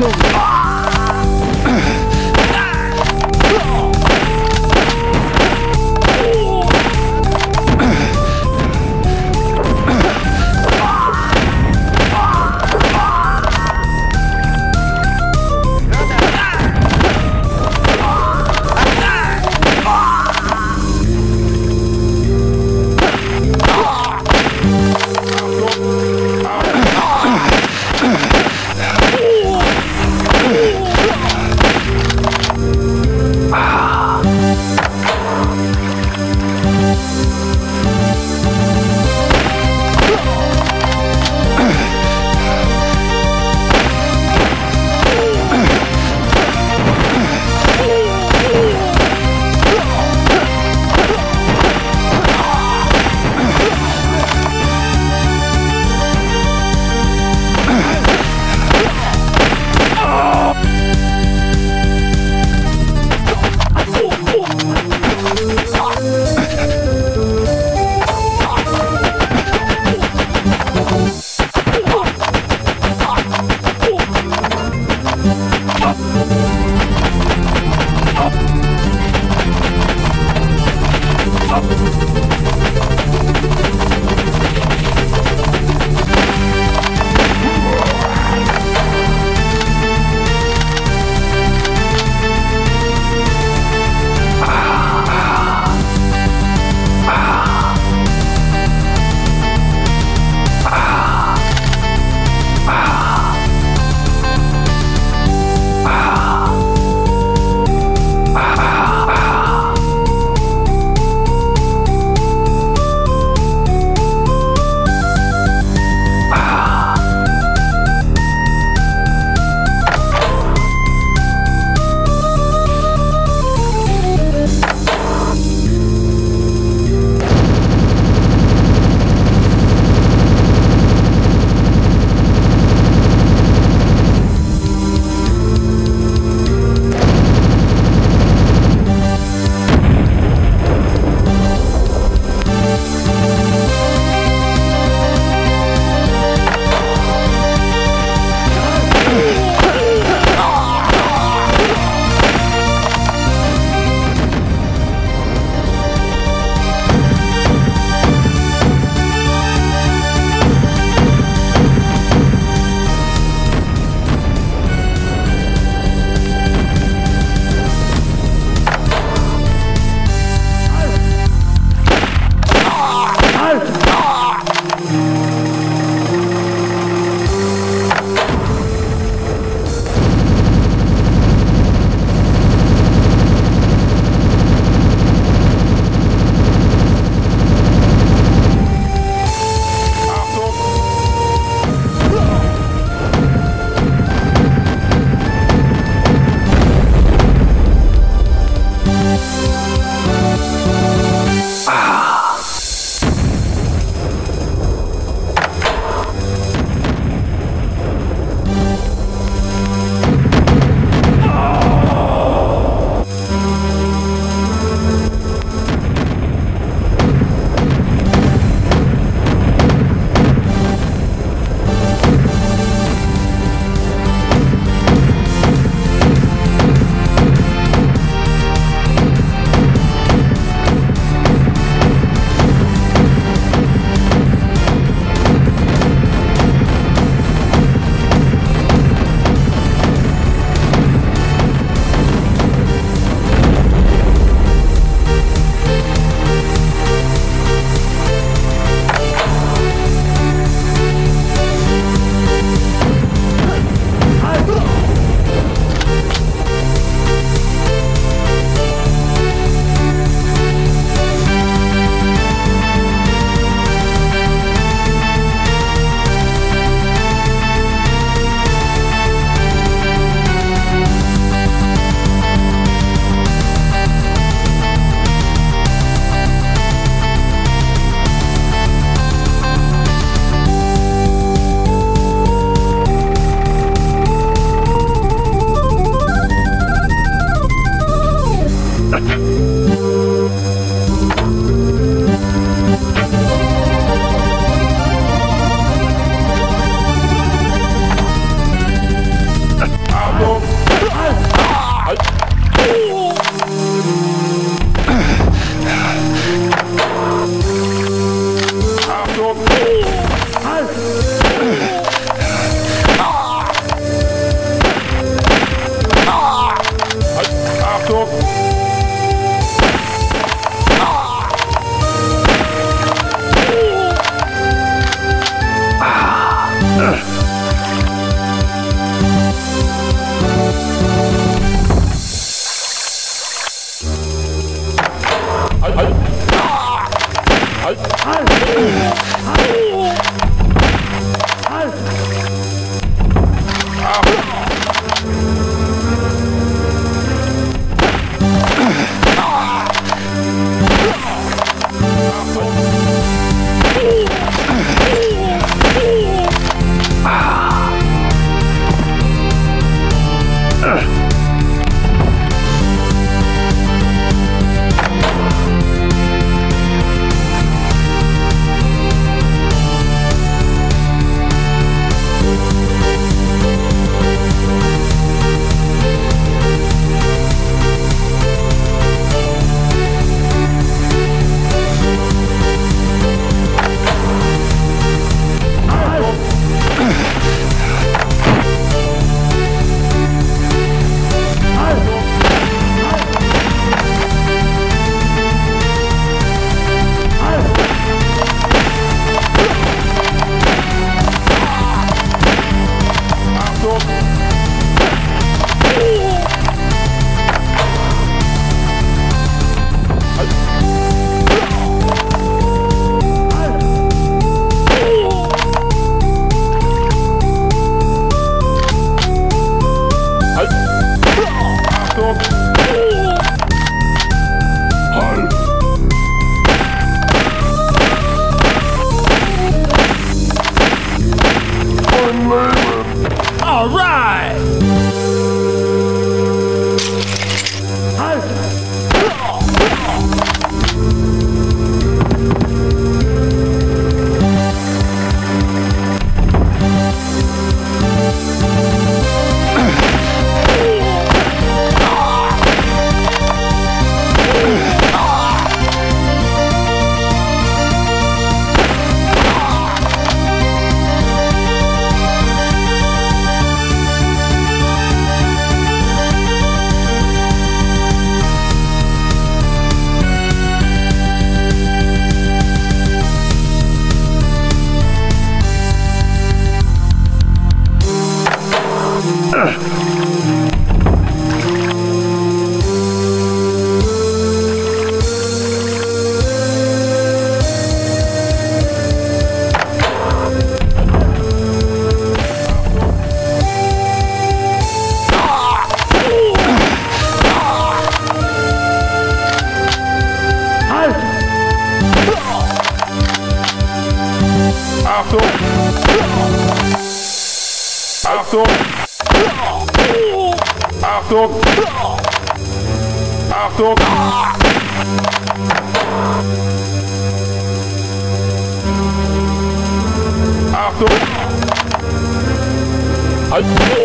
film. Ugh. Yeah. そうかそう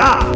yeah.